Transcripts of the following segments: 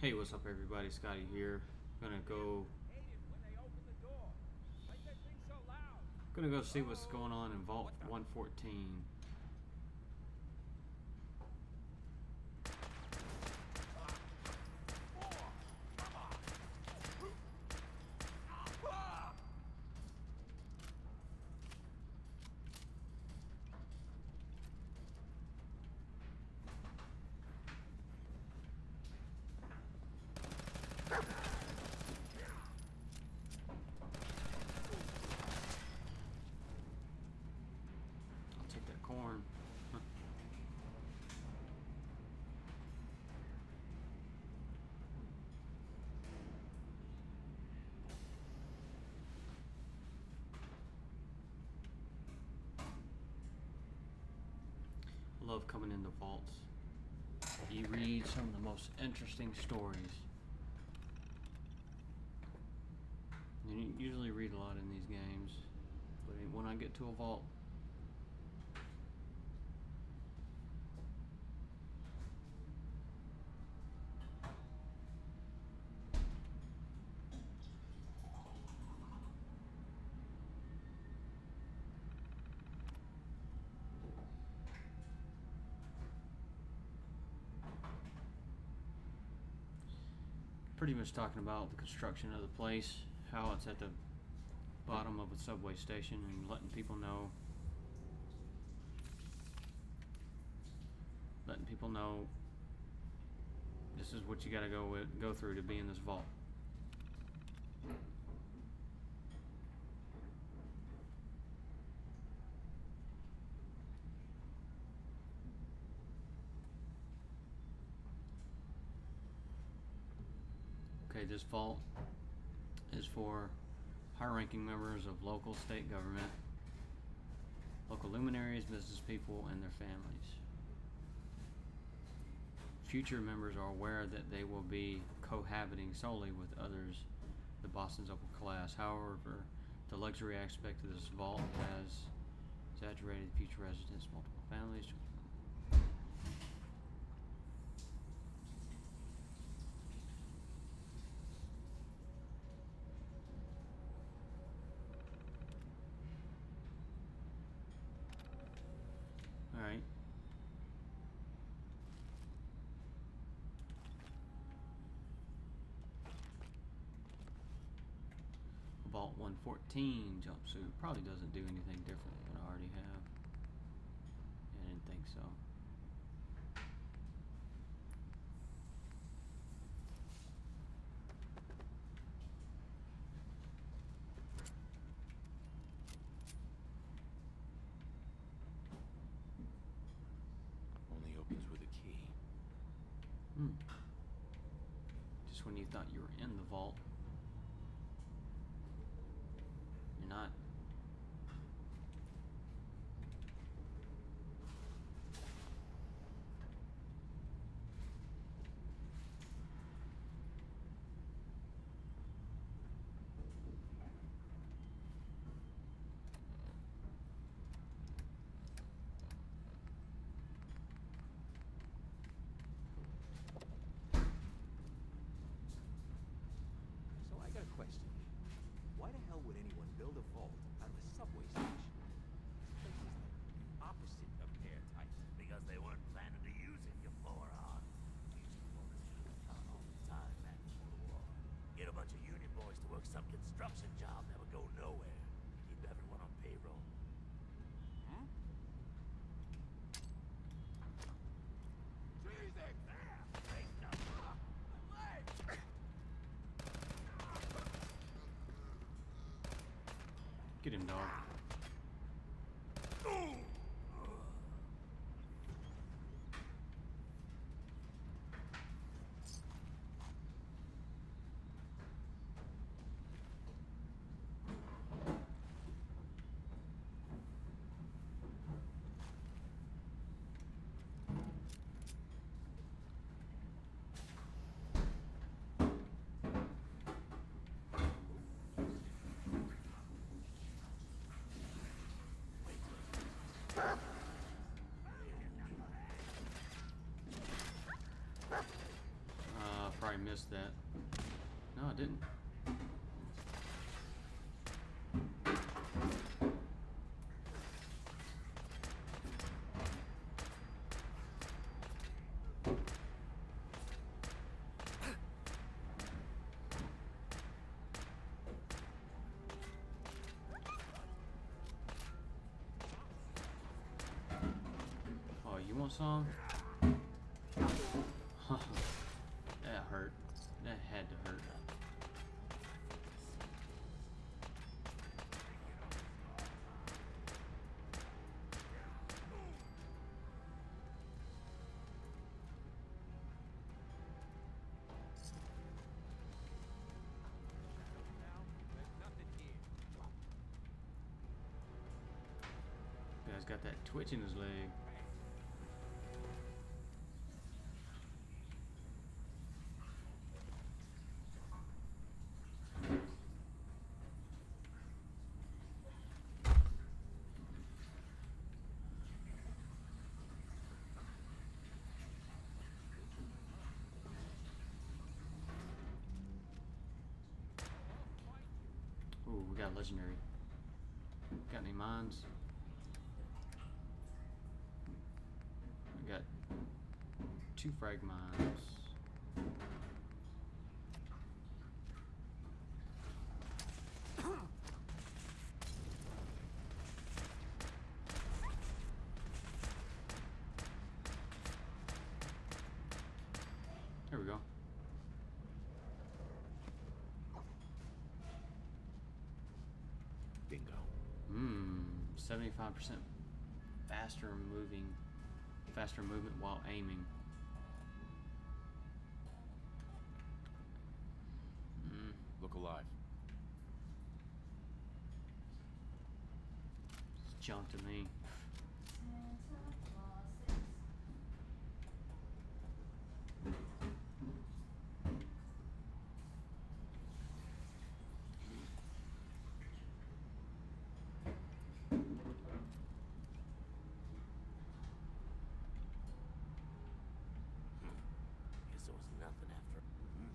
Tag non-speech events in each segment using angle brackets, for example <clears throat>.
Hey, what's up, everybody? Scottii here. Gonna go. Gonna go see what's going on in Vault 114. I'll take that corn. Huh. Love coming into vaults. You read some of the most interesting stories. You usually read a lot in these games, but when I get to a vault, pretty much talking about the construction of the place, how it's at the bottom of a subway station, and letting people know, letting people know this is what you got to go with, go through to be in this vault. Okay, this vault is for high-ranking members of local state government, local luminaries, business people, and their families. Future members are aware that they will be cohabiting solely with others, the Boston's upper class. However, the luxury aspect of this vault has exaggerated future residents, multiple families. Alright. Vault 114 jumpsuit probably doesn't do anything different than I already have. I didn't think so. Only opens with a key. Hmm. Just when you thought you were in the vault, you're not. So I got a question. Why the hell would anyone build a vault of a subway station? This place is like the opposite of airtight. Because they weren't planning to use it, you moron. The the the. Get a bunch of union boys to work some construction job that would go nowhere. Keep everyone on payroll. Hmm? Jesus! Ain't nothing wrong. My leg! Get him, dog. Uh, probably missed that. No, I didn't. Oh, <laughs> you that hurt. That had to hurt. Guy's got that twitch in his leg. Ooh, we got legendary. Got any mines? I got two frag mines. There we go. Bingo. Mmm, 75% faster moving, faster movement while aiming. Mm, Look alive. it's junk to me. Guess there was nothing after. Mhm.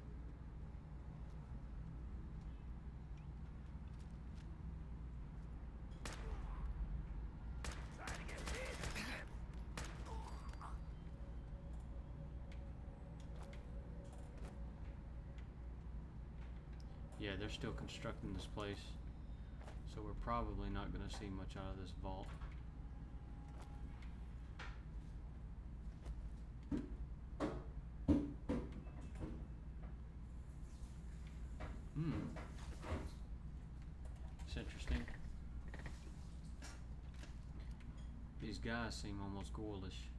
Trying to get rid. Yeah, they're still constructing this place, so we're probably not going to see much out of this vault. Hmm. It's interesting. These guys seem almost ghoulish.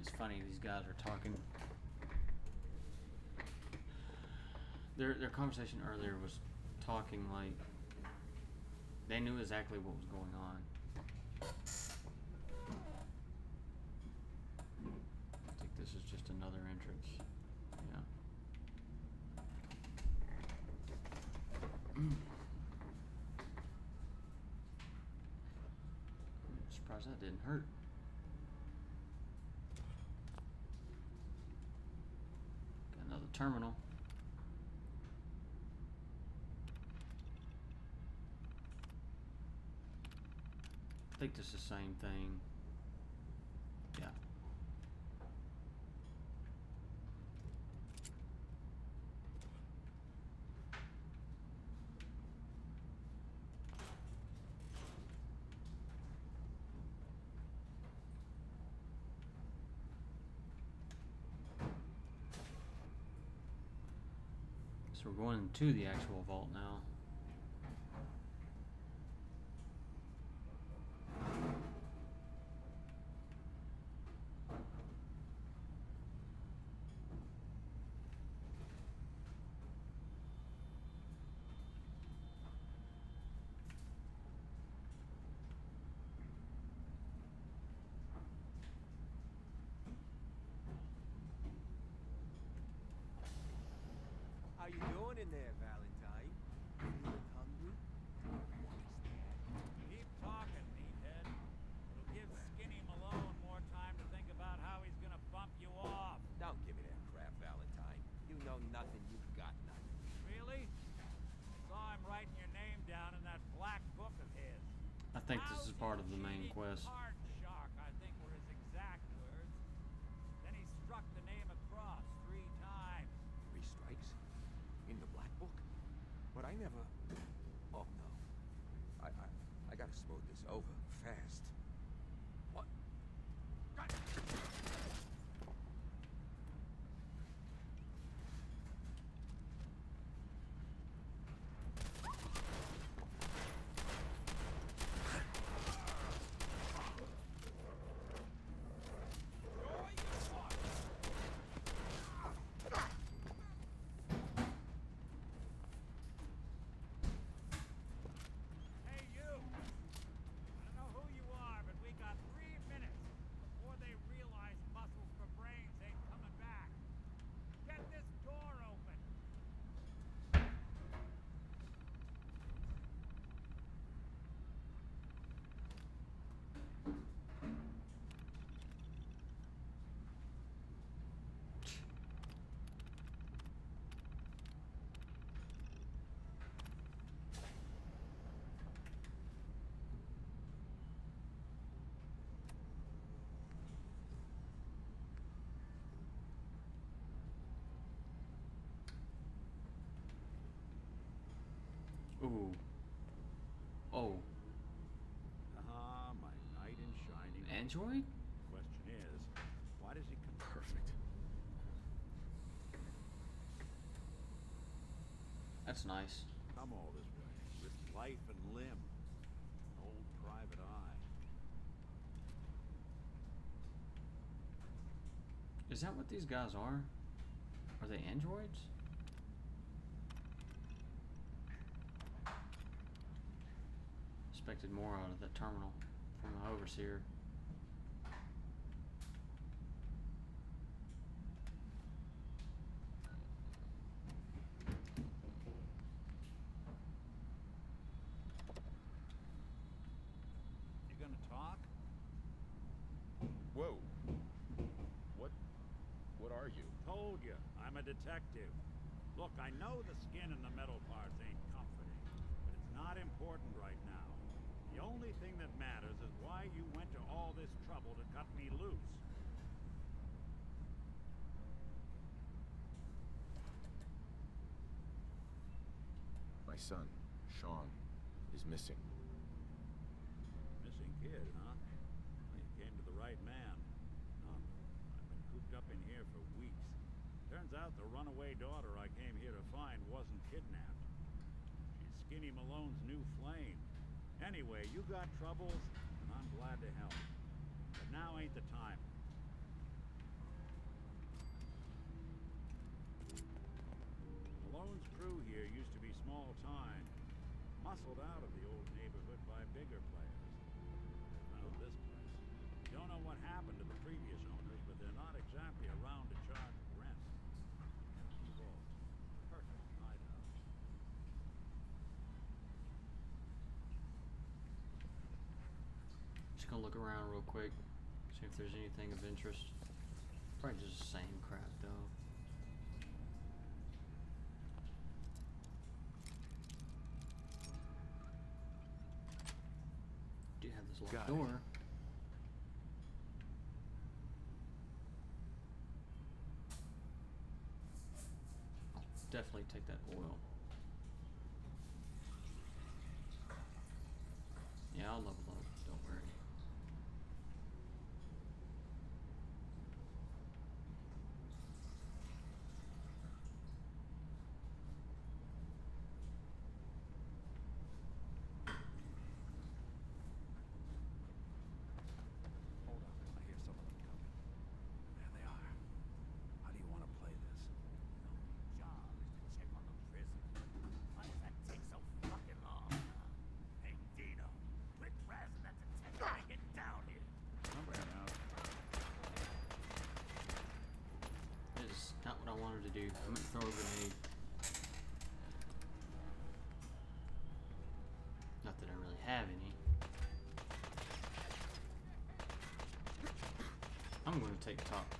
It's funny these guys are talking. Their their conversation earlier was talking like they knew exactly what was going on. I think this is just another entrance. Yeah. <clears throat> Surprised that didn't hurt. Got another terminal. Think is the same thing. Yeah. So we're going to the actual vault now. Part of the main quest. Card shark, I think were his exact words. Then he struck the name across three times. Three strikes? In the black book? But I never... Oh, no. I, I, I gotta smooth this over fast. What? God. Hey, you! I don't know who you are, but we got three minutes before they realize muscles for brains ain't coming back. Get this door open! Ooh. Oh. Ah, my knight in shining. Android? Question is, why does he come? Perfect. That's nice. come all this way? Risk life and limb. An old private eye. Is that what these guys are? Are they androids? Expected more out of the terminal from the overseer. You gonna talk? Whoa. What? What are you? Told you, I'm a detective. Look, I know the skin and the metal parts ain't comforting, but it's not important right now. The only thing that matters is why you went to all this trouble to cut me loose. My son, Shaun, is missing. Missing kid, huh? Well, you came to the right man. I've been cooped up in here for weeks. Turns out the runaway daughter I came here to find wasn't kidnapped. She's Skinny Malone's new flame. Anyway, you got troubles, and I'm glad to help. But now ain't the time. Malone's crew here used to be small time, muscled out of the old neighborhood by bigger players. They found this place. Don't know what happened to the previous owners, but they're not exactly around to charge rent. Empty vault. Perfect hideout. Just gonna look around real quick, see if there's anything of interest. Probably just the same crap though. Do you have this locked Got door. I'll definitely take that oil. to do. I'm gonna throw a grenade. Not that I really have any. I'm gonna take top.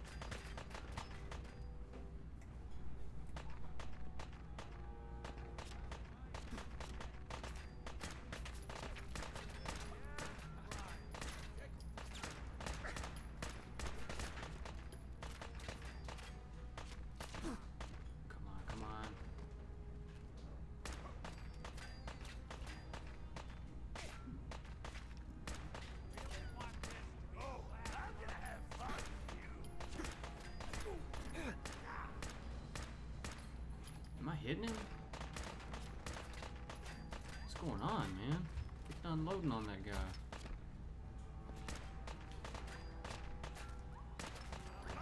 unloading on that guy.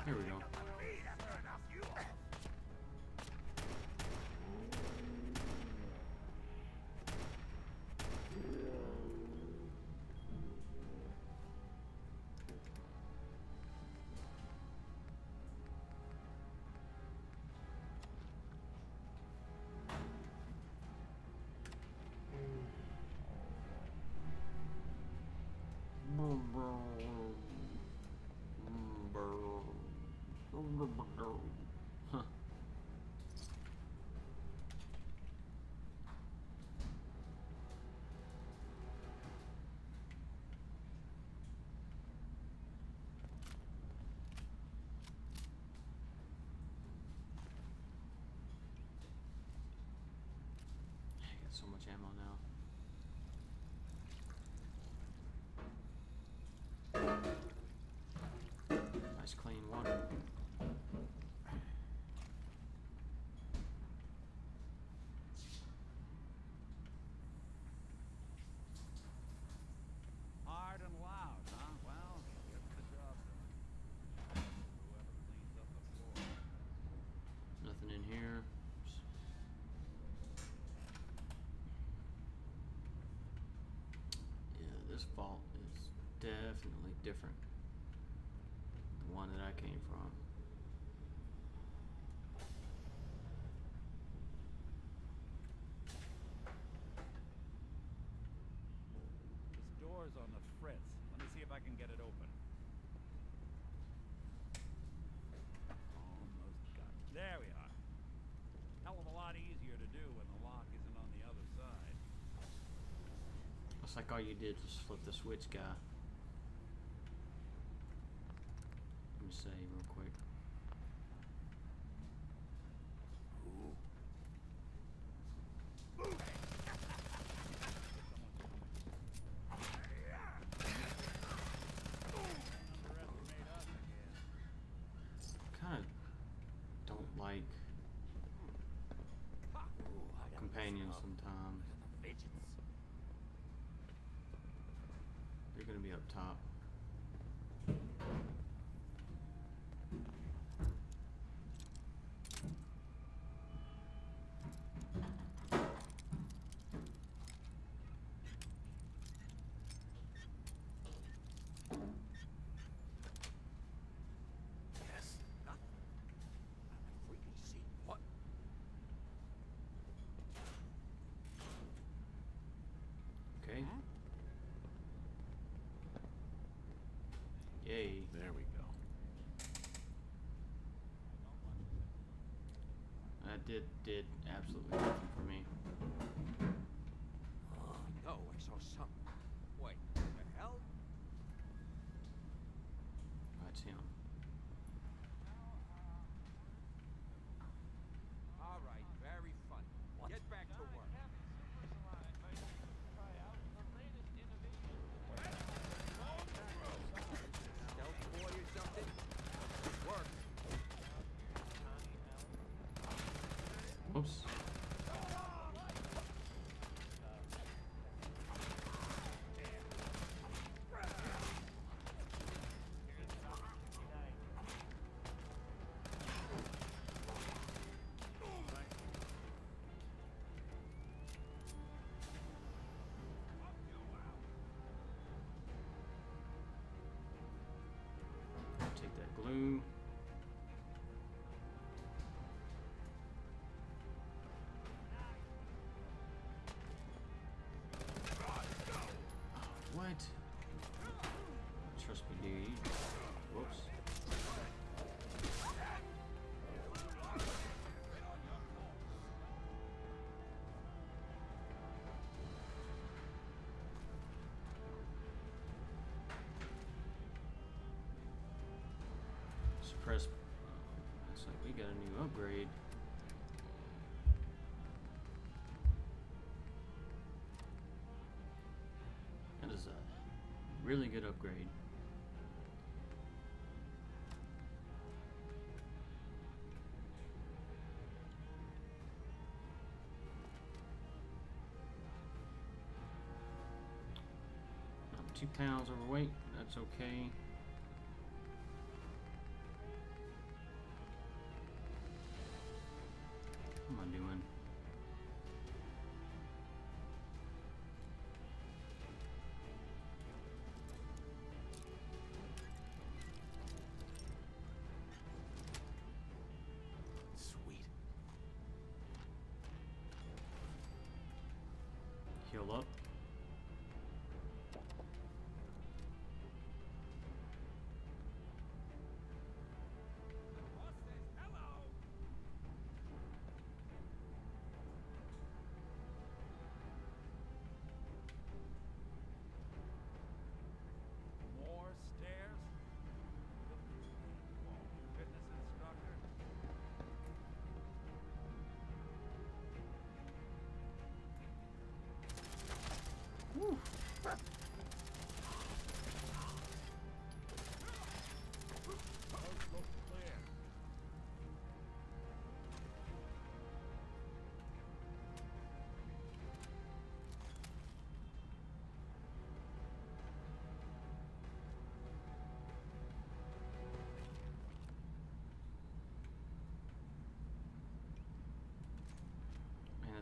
Here we go. so much ammo now. This Vault is definitely different. The one that I came from. like all you did was flip the switch guy. top Yay. There we go. That did did absolutely nothing for me. No, I saw something. Wait, the hell? That's him. Press. Looks like we got a new upgrade. That is a really good upgrade. Um, two pounds overweight. That's okay. Heal up.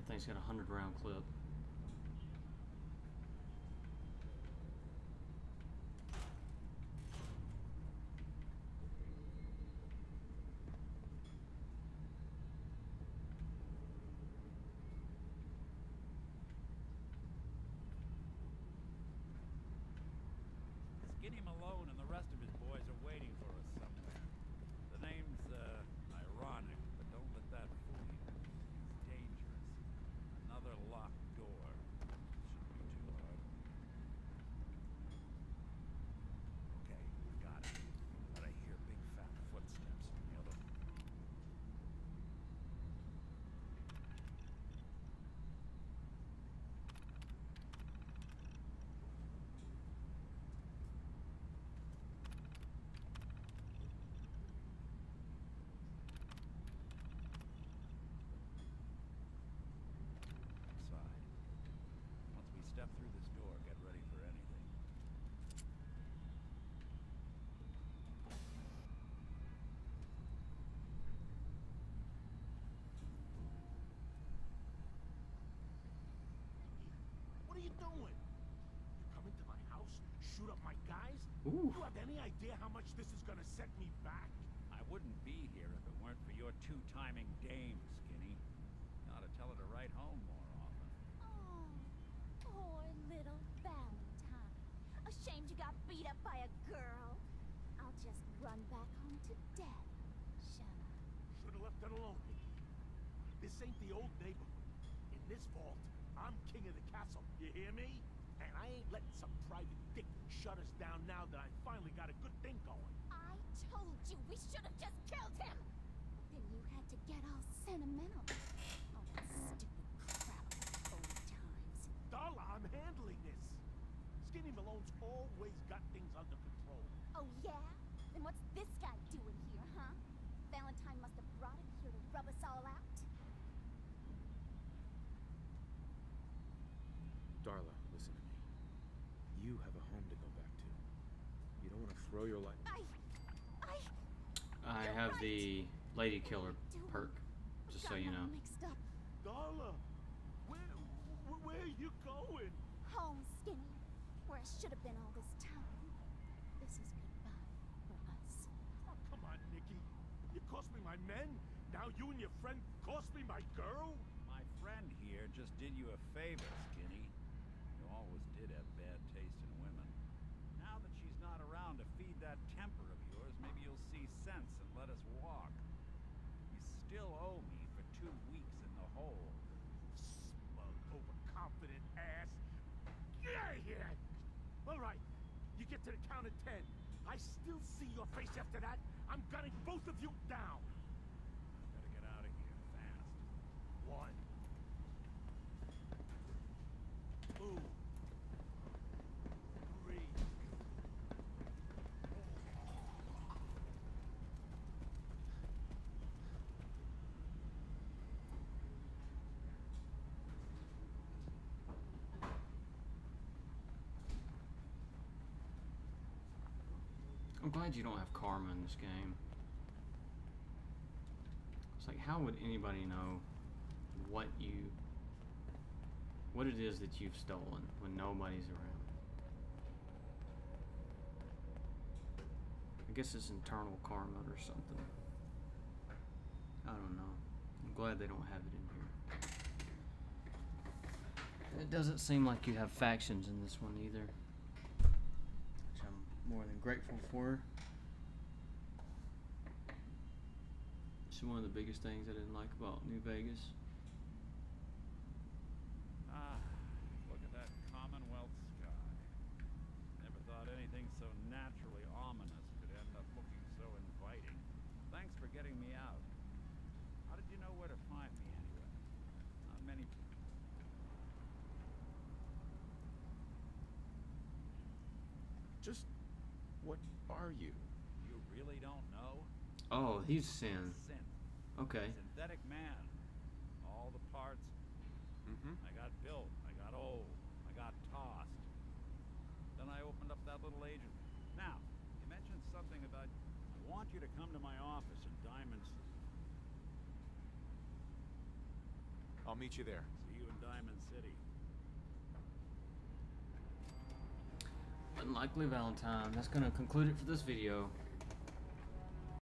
Thing's got a hundred round clip. Skinny Malone and the rest of his boys are waiting for us somewhere. The name's, uh, ironic, but don't let that fool you. It's dangerous. Another locked door. Shouldn't be too hard. Okay, got it. But I hear big fat footsteps from the other side. Once we step through this door, get ready for anything. What are you doing? You coming to my house? Shoot up my guys? Ooh. You have any idea how much this is gonna set me back? I wouldn't be here if it weren't for your two-timing dame, Skinny. You ought to tell her to write home more often. Oh, poor little Valentine. Ashamed you got beat up by a girl. I'll just run back home to death, shall I? Should've left it alone, Nicky. This ain't the old neighborhood. In this vault, I'm king of the castle. You hear me? And I ain't letting some private dick shut us down now that I finally got a good thing going. I told you we should have just killed him! Then you had to get all sentimental. All that stupid crap old times. Darla, I'm handling this. Skinny Malone's always got things under control. Oh, yeah? Then what's this guy doing here, huh? Valentine must have brought him here to rub us all out. Darla, listen to me. You have a home to go back to. You don't want to throw your life. I. I. I You're have the lady killer perk, just so you know. Darla, where, where, where are you going? Home, Skinny. Where I should have been all this time. This is goodbye for us. Oh, come on, Nicky. You cost me my men. Now you and your friend cost me my girl. My friend here just did you a favor, Skinny. You always did have bad taste in women. Now that she's not around to feed that temper of yours, maybe you'll see sense and let us walk. You still owe me for two weeks in the hole. Smug, overconfident ass. Get out of here. All right. You get to the count of ten. I still see your face after that. I'm gunning both of you down. Better get out of here fast. One. Two. Three. I'm glad you don't have karma in this game. It's like, how would anybody know what you, what it is that you've stolen when nobody's around? I guess it's internal karma or something. I don't know. I'm glad they don't have it in here. It doesn't seem like you have factions in this one either. Which I'm more than grateful for. It's one of the biggest things I didn't like about New Vegas. Ah, look at that Commonwealth sky. Never thought anything so naturally ominous could end up looking so inviting. Thanks for getting me out. How did you know where to find me anyway? Not many Just what are you? You really don't know? Oh, he's Sin. Synth. Okay. Synthetic man. All the parts. Mm-hmm. I got built. I got old. I got tossed. Then I opened up that little agent. Now, you mentioned something about I want you to come to my office in Diamond. I'll meet you there. See you in Diamond City. Unlikely Valentine. That's going to conclude it for this video.